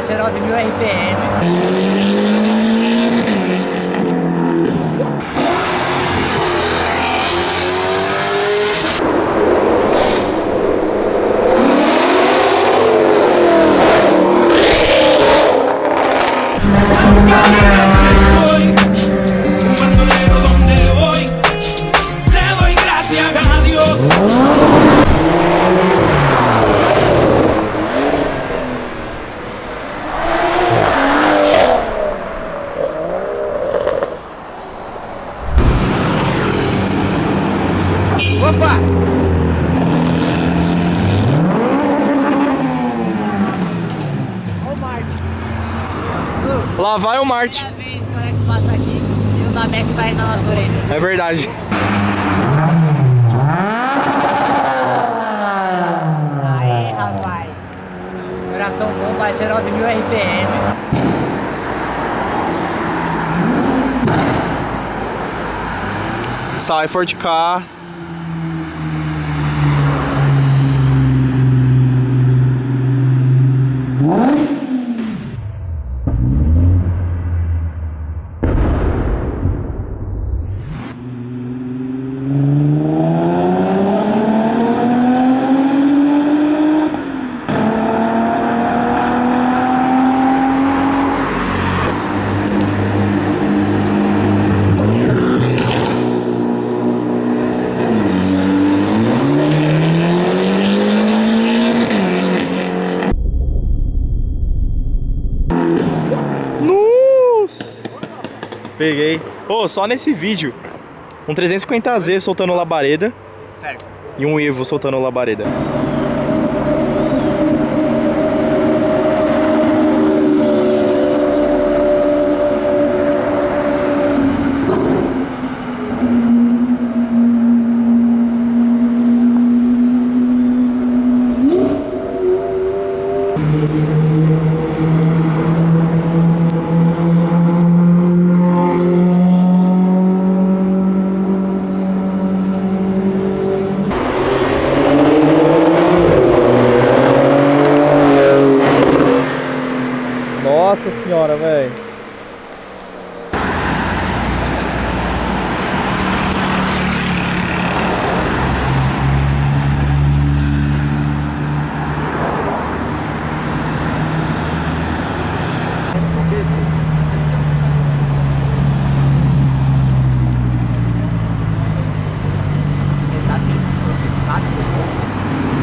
bate a 9000 Opa! Lá vai o Marte. primeira vez que o Alex passa aqui e o Namek vai na nossa orelha. É verdade. Aê, rapaz. Coração bom, bate a 9000 RPM. Sai Ford K. Nossa! Só nesse vídeo. Um 350Z soltando labareda Certo. e um Evo soltando labareda. Nossa senhora, velho. Você tá bem sofisticado?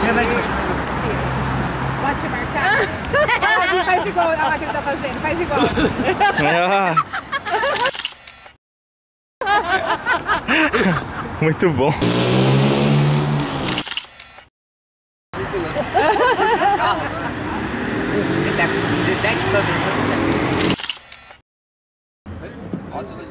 Tira mais uma, tira mais uma. Pode te marcar. Ah, faz igual a máquina tá fazendo, faz igual. Ah. Muito bom. Ele tá com 17 câmeras. Alto mesmo.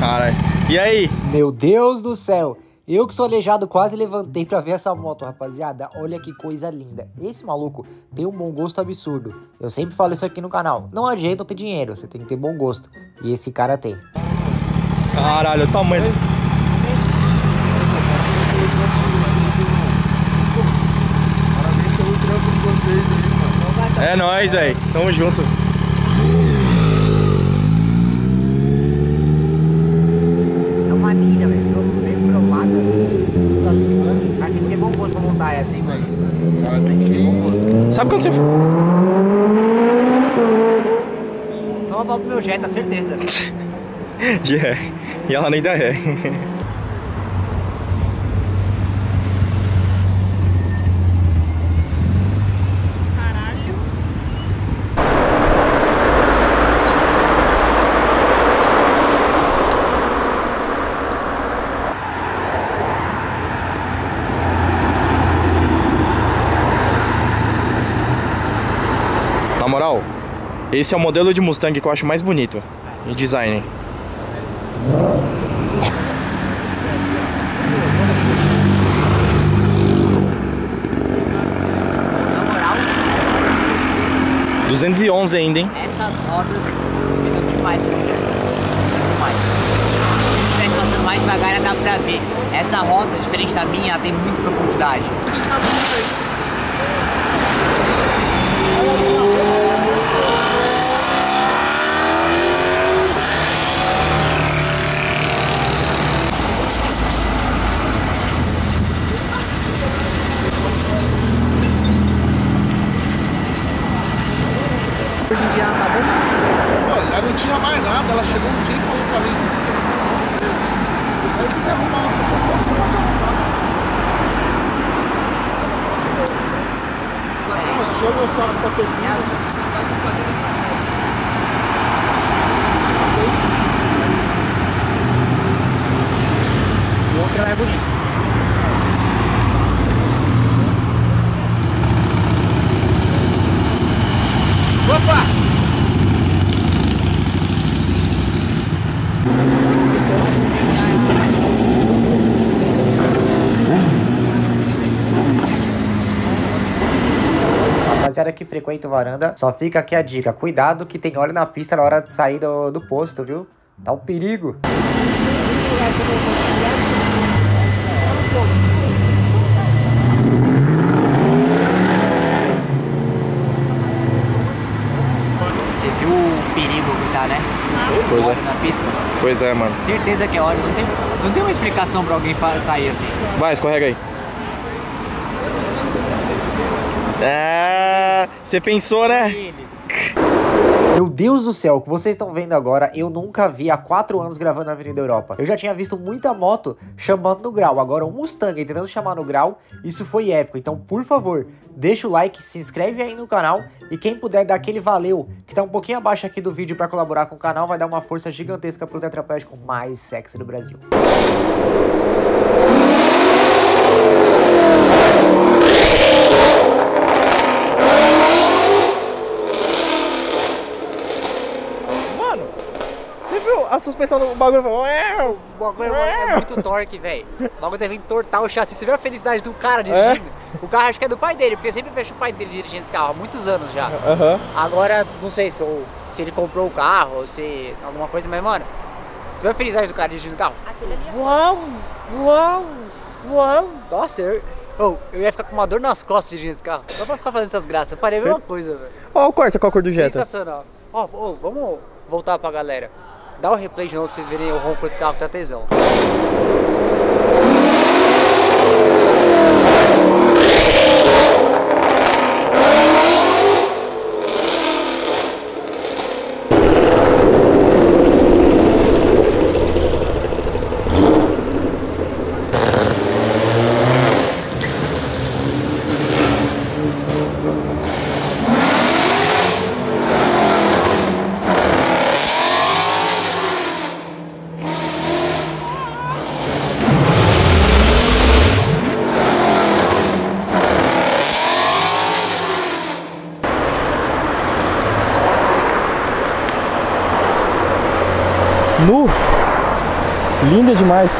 Caralho. E aí? Meu Deus do céu! Eu que sou aleijado quase levantei pra ver essa moto, rapaziada. Olha que coisa linda. Esse maluco tem um bom gosto absurdo. Eu sempre falo isso aqui no canal. Não adianta ter dinheiro, você tem que ter bom gosto. E esse cara tem. Caralho, o tamanho. É nóis, velho. Tamo junto. É uma milha, velho. Tô bem cromado. O cara tem que ter bom gosto pra montar essa, hein, mano. O cara tem que ter bom gosto. Sabe quando você. Toma pau pro meu Jetta, certeza. De ré. E ela nem dá Esse é o modelo de Mustang que eu acho mais bonito em design. Na moral, 211 ainda, hein? essas rodas combinam demais com o Jetta. Demais. Se estivesse passando mais devagar, dá pra ver. Essa roda, diferente da minha, ela tem muita profundidade. Hoje em dia ela tá bom? Olha, já não tinha mais nada, ela chegou um dia e falou pra mim. Se você quiser arrumar outra pessoa, você pode arrumar. Ah, deixa eu meu saco pra torcida. O outro é bonito. Opa! Rapaziada que frequenta o varanda, só fica aqui a dica. Cuidado que tem óleo na pista na hora de sair do, do posto, viu? Tá um perigo. Você viu o perigo que tá, né? Pois é. Óleo na pista. Pois é, mano. Certeza que é óleo. Não tem, não tem uma explicação pra alguém sair assim. Vai, escorrega aí. É, você pensou, né? Meu Deus do céu, o que vocês estão vendo agora, eu nunca vi há 4 anos gravando na Avenida Europa. Eu já tinha visto muita moto chamando no grau, agora um Mustang tentando chamar no grau, isso foi épico. Então, por favor, deixa o like, se inscreve aí no canal e quem puder dar aquele valeu, que tá um pouquinho abaixo aqui do vídeo pra colaborar com o canal, vai dar uma força gigantesca pro tetraplégico mais sexy do Brasil. Mano, você viu a suspensão do bagulho? O bagulho é muito torque, velho. O bagulho deve entortar o chassi. Você viu a felicidade do cara dirigindo? O carro acho que é do pai dele, porque eu sempre vejo o pai dele dirigindo esse carro há muitos anos já. Aham. Agora, não sei se, eu- se ele comprou o carro ou se alguma coisa, mas mano, você viu a felicidade do cara dirigindo o carro? Uau! Uau! Uau! Nossa, eu, oh, eu ia ficar com uma dor nas costas dirigindo esse carro. Só pra ficar fazendo essas graças. Eu parei a mesma coisa, velho. Ó, o Corsa, qual a cor do Jetta? Sensacional. Ó, ó, vamos voltar pra galera. Dá o replay de novo pra vocês verem o ronco desse carro que tá tesão. Linda demais.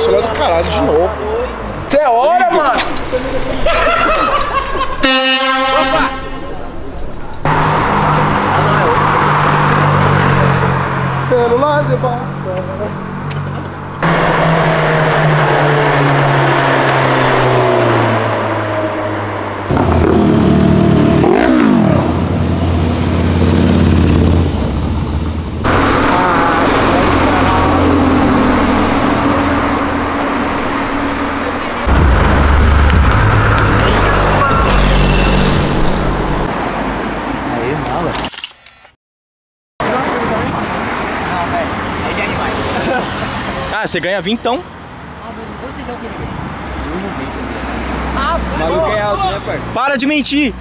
Isso é do caralho de novo. Você é hora, mano! Celular de basta. Aí, mala. Não, velho. É de animais. Ah, você ganha vintão. Ah, mas não vou tentar o que ele O maluco é alto, né, parceiro? Para de mentir!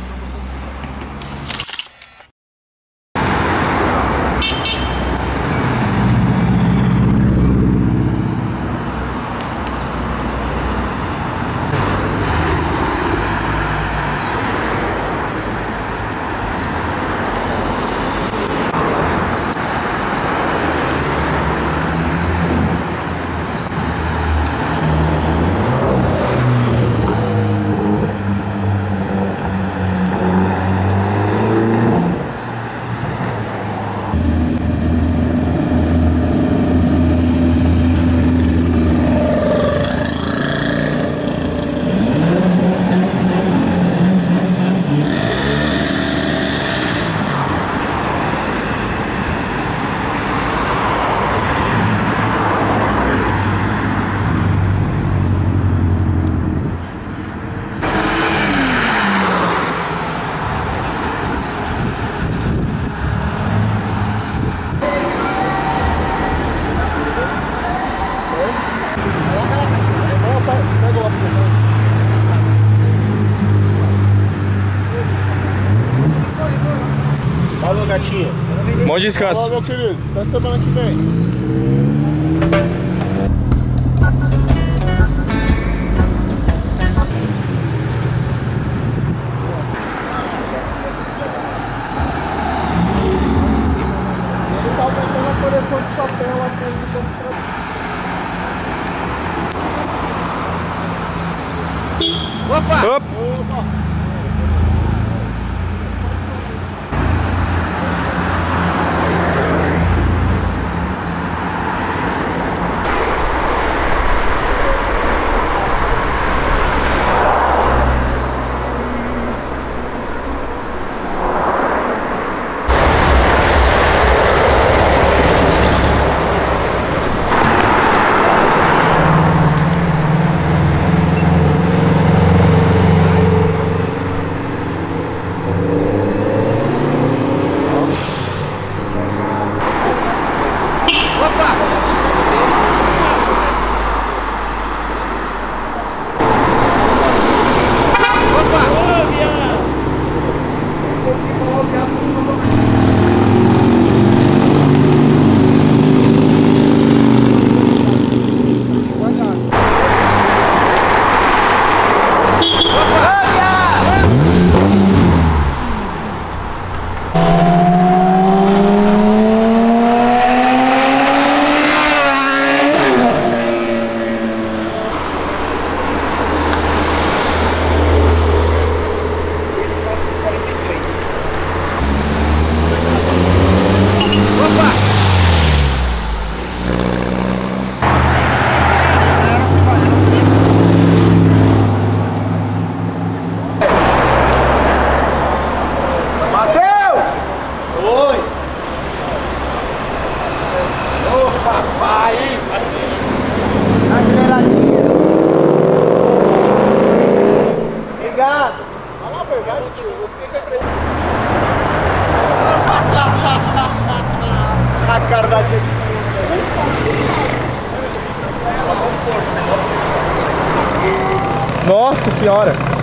Falou, gatinho. Bom descanso. Falou, meu querido. Até semana que vem. Ele tava Nossa senhora!